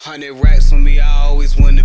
Hundred racks on me, I always win the